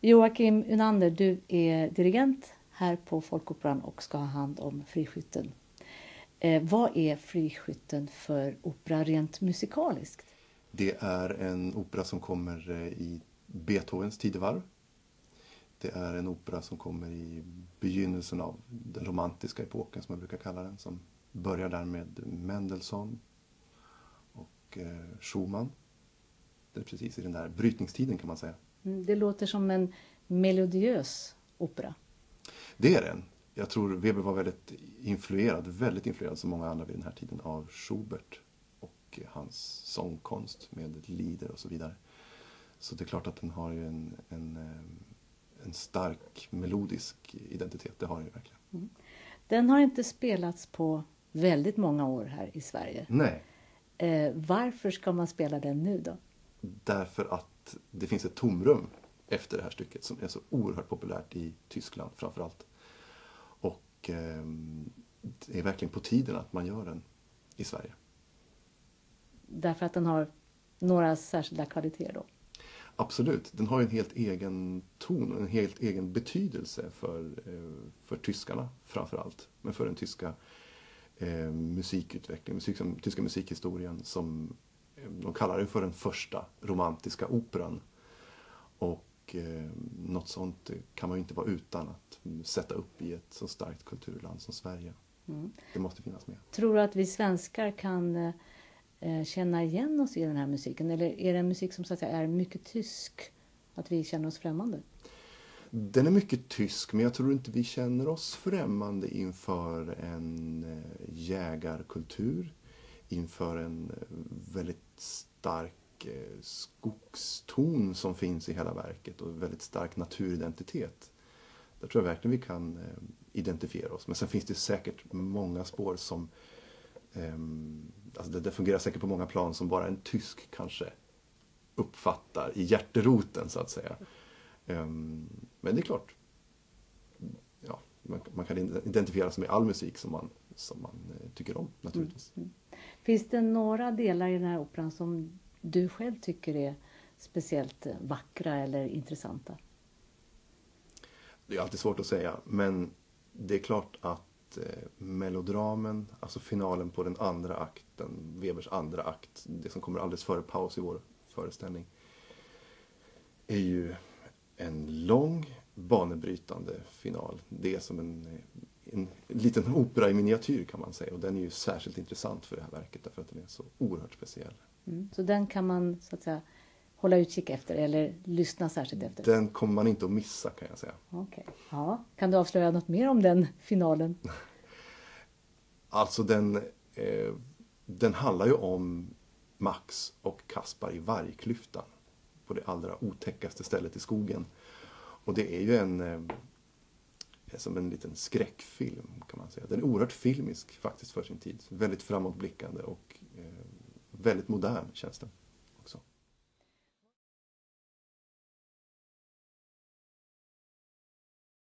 Joakim Unander, du är dirigent här på Folkoperan och ska ha hand om Friskytten. Eh, vad är Friskytten för opera rent musikaliskt? Det är en opera som kommer eh, i Beethovens tidevarv. Det är en opera som kommer i begynnelsen av den romantiska epoken som man brukar kalla den. Som börjar där med Mendelssohn och eh, Schumann. Det är precis i den där brytningstiden kan man säga. Mm, det låter som en melodiös opera. Det är den. Jag tror Weber var väldigt influerad, väldigt influerad som många andra vid den här tiden av Schubert och hans sångkonst med lieder och så vidare. Så det är klart att den har ju en, en, eh, en stark melodisk identitet, det har den ju verkligen. Mm. Den har inte spelats på väldigt många år här i Sverige. Nej. Eh, varför ska man spela den nu då? Därför att det finns ett tomrum efter det här stycket som är så oerhört populärt i Tyskland framförallt. Och eh, det är verkligen på tiden att man gör den i Sverige. Därför att den har några särskilda kvaliteter då? Absolut, den har en helt egen ton och en helt egen betydelse för, eh, för tyskarna framförallt. Men för den tyska eh, musikutveckling, musik, tyska musikhistorien som de kallar det för den första romantiska operan. Och eh, något sånt kan man ju inte vara utan att sätta upp i ett så starkt kulturland som Sverige. Mm. Det måste finnas med. Tror du att vi svenskar kan eh, känna igen oss i den här musiken? Eller är det en musik som så att säga, är mycket tysk? Att vi känner oss främmande? Den är mycket tysk, men jag tror inte vi känner oss främmande inför en eh, jägarkultur, inför en eh, väldigt stark eh, skogston som finns i hela verket och väldigt stark naturidentitet. Där tror jag verkligen vi kan eh, identifiera oss. Men sen finns det säkert många spår som ehm, alltså det, det fungerar säkert på många plan som bara en tysk kanske uppfattar i hjärteroten så att säga. Ehm, men det är klart, ja, man, man, kan identifiera sig med all musik som man, som man tycker om naturligtvis. Mm, mm. Finns det några delar i den här operan som du själv tycker är speciellt eh, vackra eller intressanta? Det är alltid svårt att säga, men det är klart att eh, melodramen, alltså finalen på den andra akten, Webers andra akt, det som kommer alldeles före paus i vår föreställning, är ju en lång banebrytande final. Det är som en, eh, en liten opera i miniatyr kan man säga och den är ju särskilt intressant för det här verket därför att den är så oerhört speciell. Mm. Så den kan man så att säga hålla utkik efter eller lyssna särskilt efter? Den kommer man inte att missa kan jag säga. Okay. Ja. Kan du avslöja något mer om den finalen? alltså den, eh, den handlar ju om Max och Kaspar i vargklyftan på det allra otäckaste stället i skogen. Och det är ju en är som en liten skräckfilm kan man säga. Den är oerhört filmisk faktiskt för sin tid. Väldigt framåtblickande och eh, väldigt modern känns den.